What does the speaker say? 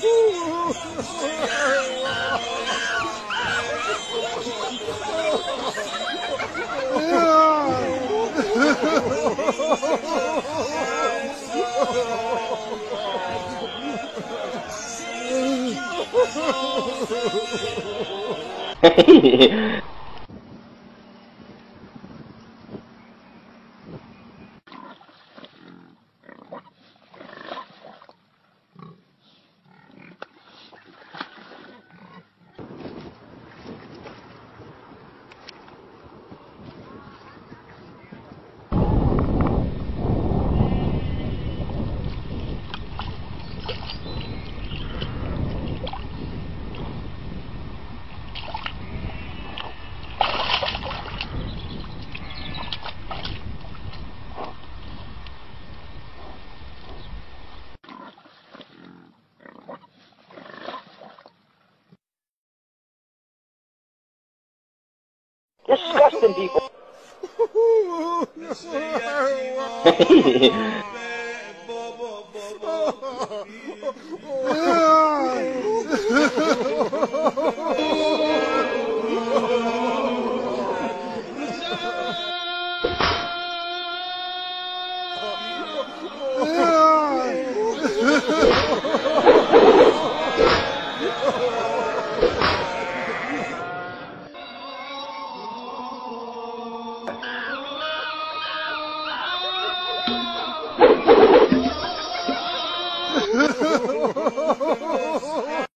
Hey! Disgusting people. oh,